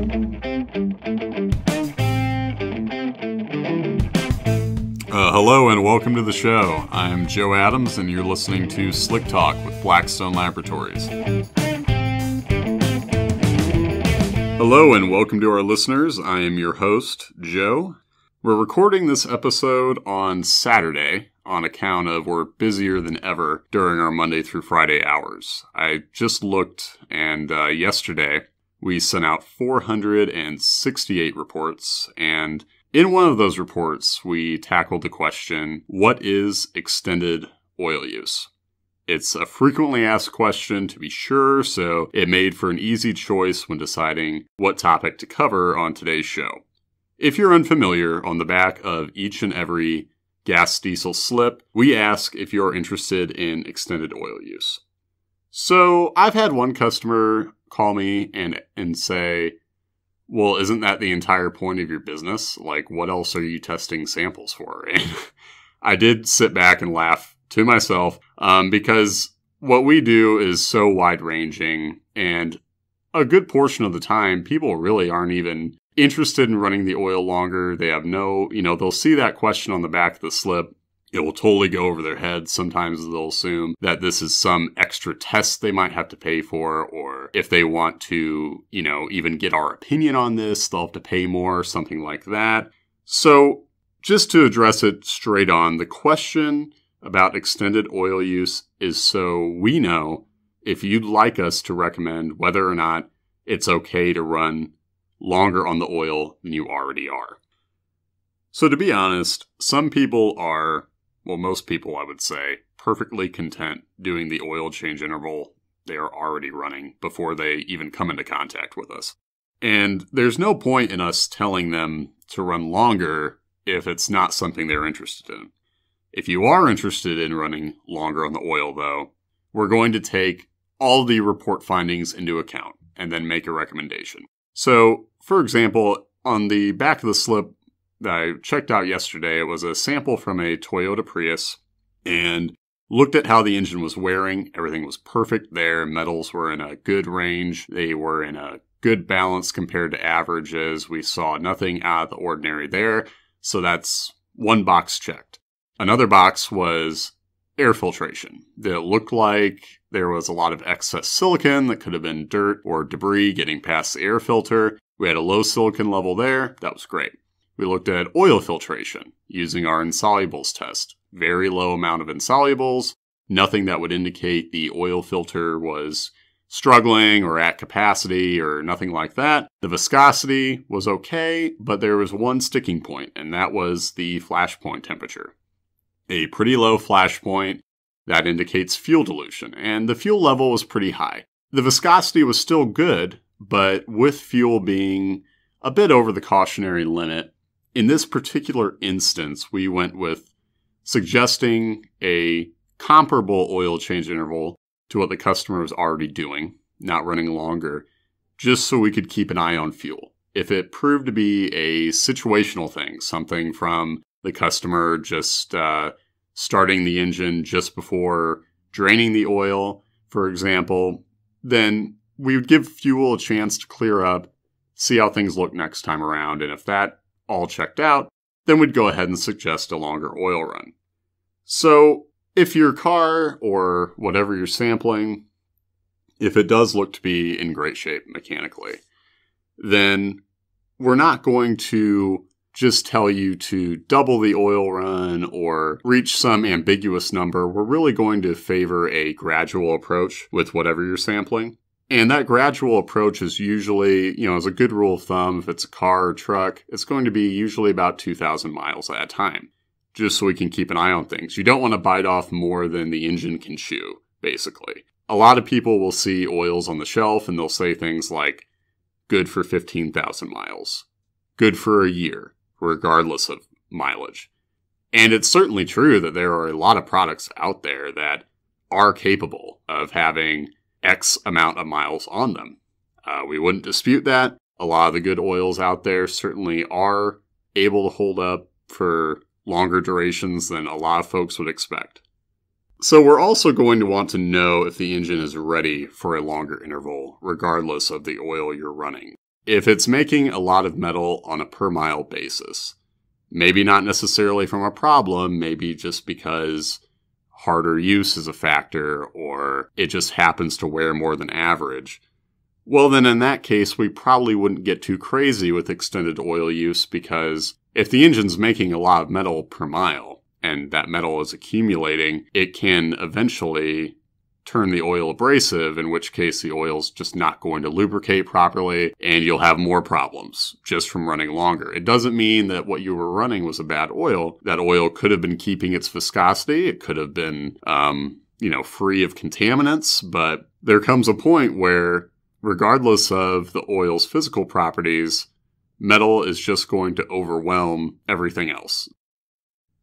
Uh, hello and welcome to the show. I'm Joe Adams, and you're listening to Slick Talk with Blackstone Laboratories. Hello and welcome to our listeners. I am your host, Joe. We're recording this episode on Saturday on account of we're busier than ever during our Monday through Friday hours. I just looked, and uh, yesterday we sent out 468 reports, and in one of those reports, we tackled the question what is extended oil use? It's a frequently asked question to be sure, so it made for an easy choice when deciding what topic to cover on today's show. If you're unfamiliar, on the back of each and every gas diesel slip, we ask if you're interested in extended oil use. So I've had one customer call me and and say, well, isn't that the entire point of your business? Like, what else are you testing samples for? And I did sit back and laugh to myself um, because what we do is so wide ranging, and a good portion of the time, people really aren't even interested in running the oil longer. They have no, you know, they'll see that question on the back of the slip it will totally go over their heads. Sometimes they'll assume that this is some extra test they might have to pay for, or if they want to, you know, even get our opinion on this, they'll have to pay more, something like that. So, just to address it straight on, the question about extended oil use is so we know if you'd like us to recommend whether or not it's okay to run longer on the oil than you already are. So, to be honest, some people are well, most people, I would say, perfectly content doing the oil change interval they are already running before they even come into contact with us. And there's no point in us telling them to run longer if it's not something they're interested in. If you are interested in running longer on the oil, though, we're going to take all the report findings into account and then make a recommendation. So, for example, on the back of the slip, I checked out yesterday. It was a sample from a Toyota Prius and looked at how the engine was wearing. Everything was perfect there. Metals were in a good range. They were in a good balance compared to averages. We saw nothing out of the ordinary there. So that's one box checked. Another box was air filtration. It looked like there was a lot of excess silicon that could have been dirt or debris getting past the air filter. We had a low silicon level there. That was great. We looked at oil filtration using our insolubles test. Very low amount of insolubles, nothing that would indicate the oil filter was struggling or at capacity or nothing like that. The viscosity was okay, but there was one sticking point, and that was the flash point temperature. A pretty low flash point that indicates fuel dilution, and the fuel level was pretty high. The viscosity was still good, but with fuel being a bit over the cautionary limit, in this particular instance, we went with suggesting a comparable oil change interval to what the customer was already doing, not running longer, just so we could keep an eye on fuel. If it proved to be a situational thing, something from the customer just uh, starting the engine just before draining the oil, for example, then we would give fuel a chance to clear up, see how things look next time around. And if that all checked out, then we'd go ahead and suggest a longer oil run. So, if your car or whatever you're sampling, if it does look to be in great shape mechanically, then we're not going to just tell you to double the oil run or reach some ambiguous number. We're really going to favor a gradual approach with whatever you're sampling. And that gradual approach is usually, you know, as a good rule of thumb, if it's a car or truck, it's going to be usually about 2,000 miles at a time, just so we can keep an eye on things. You don't want to bite off more than the engine can chew, basically. A lot of people will see oils on the shelf and they'll say things like, good for 15,000 miles, good for a year, regardless of mileage. And it's certainly true that there are a lot of products out there that are capable of having X amount of miles on them. Uh, we wouldn't dispute that. A lot of the good oils out there certainly are able to hold up for longer durations than a lot of folks would expect. So we're also going to want to know if the engine is ready for a longer interval, regardless of the oil you're running. If it's making a lot of metal on a per mile basis, maybe not necessarily from a problem, maybe just because harder use is a factor or it just happens to wear more than average. Well, then in that case, we probably wouldn't get too crazy with extended oil use because if the engine's making a lot of metal per mile and that metal is accumulating, it can eventually turn the oil abrasive, in which case the oil's just not going to lubricate properly and you'll have more problems just from running longer. It doesn't mean that what you were running was a bad oil. That oil could have been keeping its viscosity. It could have been, um, you know, free of contaminants, but there comes a point where regardless of the oil's physical properties, metal is just going to overwhelm everything else.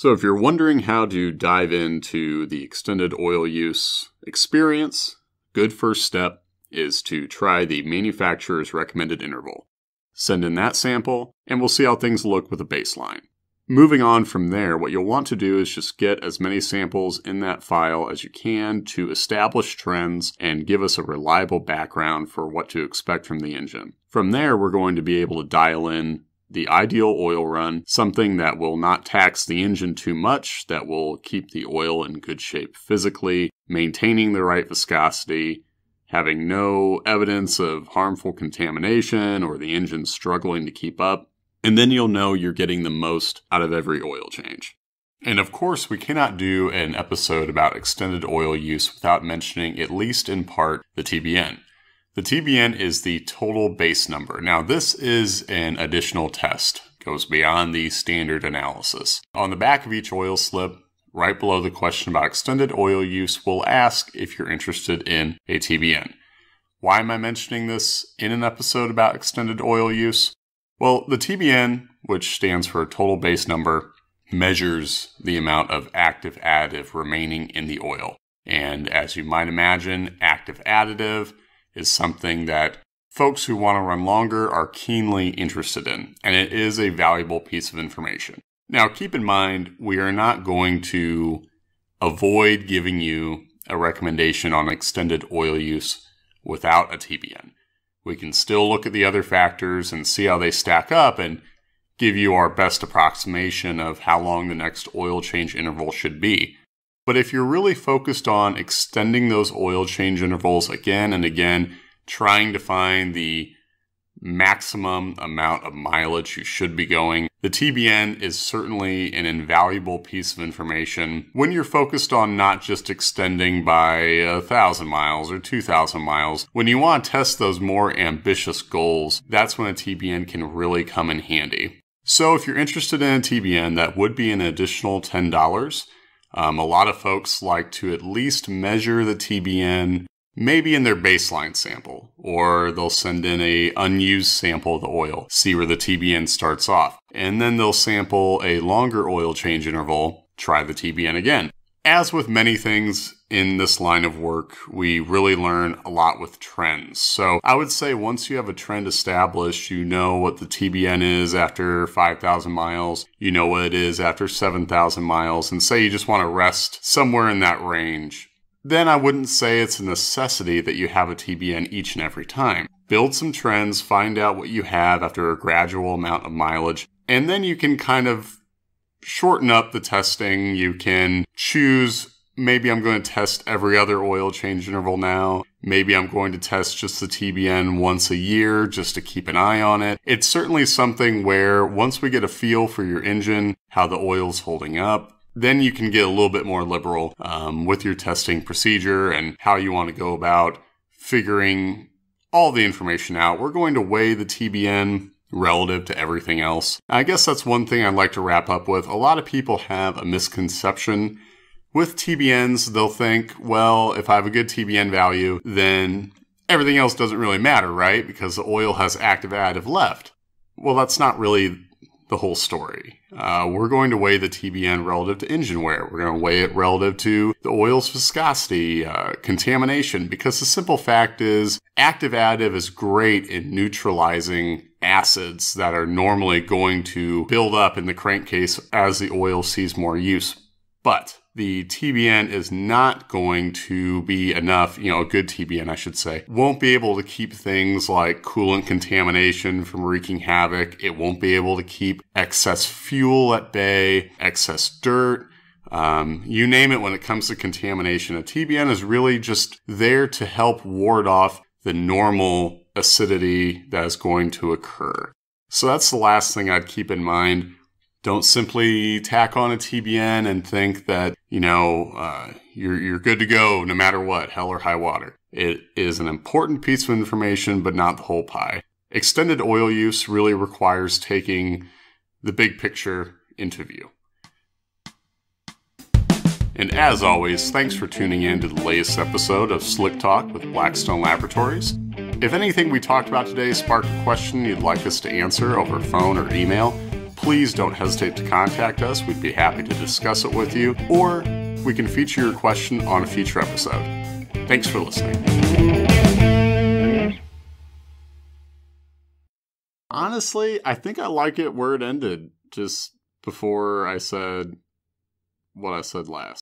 So, if you're wondering how to dive into the extended oil use experience, good first step is to try the manufacturer's recommended interval. Send in that sample, and we'll see how things look with a baseline. Moving on from there, what you'll want to do is just get as many samples in that file as you can to establish trends and give us a reliable background for what to expect from the engine. From there, we're going to be able to dial in the ideal oil run, something that will not tax the engine too much, that will keep the oil in good shape physically, maintaining the right viscosity, having no evidence of harmful contamination or the engine struggling to keep up. And then you'll know you're getting the most out of every oil change. And of course, we cannot do an episode about extended oil use without mentioning, at least in part, the TBN. The TBN is the total base number. Now, this is an additional test, goes beyond the standard analysis. On the back of each oil slip, right below the question about extended oil use, we'll ask if you're interested in a TBN. Why am I mentioning this in an episode about extended oil use? Well, the TBN, which stands for total base number, measures the amount of active additive remaining in the oil. And as you might imagine, active additive is something that folks who want to run longer are keenly interested in, and it is a valuable piece of information. Now, keep in mind, we are not going to avoid giving you a recommendation on extended oil use without a TBN. We can still look at the other factors and see how they stack up and give you our best approximation of how long the next oil change interval should be. But if you're really focused on extending those oil change intervals again and again, trying to find the maximum amount of mileage you should be going, the TBN is certainly an invaluable piece of information when you're focused on not just extending by a thousand miles or 2,000 miles. When you want to test those more ambitious goals, that's when a TBN can really come in handy. So if you're interested in a TBN, that would be an additional $10. Um, a lot of folks like to at least measure the TBN maybe in their baseline sample, or they'll send in a unused sample of the oil, see where the TBN starts off, and then they'll sample a longer oil change interval, try the TBN again. As with many things in this line of work, we really learn a lot with trends. So I would say once you have a trend established, you know what the TBN is after 5,000 miles, you know what it is after 7,000 miles, and say you just want to rest somewhere in that range. Then I wouldn't say it's a necessity that you have a TBN each and every time. Build some trends, find out what you have after a gradual amount of mileage, and then you can kind of shorten up the testing. You can choose maybe I'm going to test every other oil change interval now. Maybe I'm going to test just the TBN once a year just to keep an eye on it. It's certainly something where once we get a feel for your engine, how the oil's holding up, then you can get a little bit more liberal um, with your testing procedure and how you want to go about figuring all the information out. We're going to weigh the TBN relative to everything else. I guess that's one thing I'd like to wrap up with. A lot of people have a misconception with TBNs. They'll think, well, if I have a good TBN value, then everything else doesn't really matter, right? Because the oil has active additive left. Well, that's not really the whole story. Uh, we're going to weigh the TBN relative to engine wear. We're going to weigh it relative to the oil's viscosity, uh, contamination, because the simple fact is active additive is great in neutralizing acids that are normally going to build up in the crankcase as the oil sees more use. But the TBN is not going to be enough, you know, a good TBN, I should say, won't be able to keep things like coolant contamination from wreaking havoc. It won't be able to keep excess fuel at bay, excess dirt. Um, you name it when it comes to contamination. A TBN is really just there to help ward off the normal acidity that is going to occur. So that's the last thing I'd keep in mind. Don't simply tack on a TBN and think that, you know, uh, you're, you're good to go no matter what, hell or high water. It is an important piece of information, but not the whole pie. Extended oil use really requires taking the big picture into view. And as always, thanks for tuning in to the latest episode of Slick Talk with Blackstone Laboratories. If anything we talked about today sparked a question you'd like us to answer over phone or email, please don't hesitate to contact us. We'd be happy to discuss it with you, or we can feature your question on a future episode. Thanks for listening. Honestly, I think I like it where it ended, just before I said what I said last.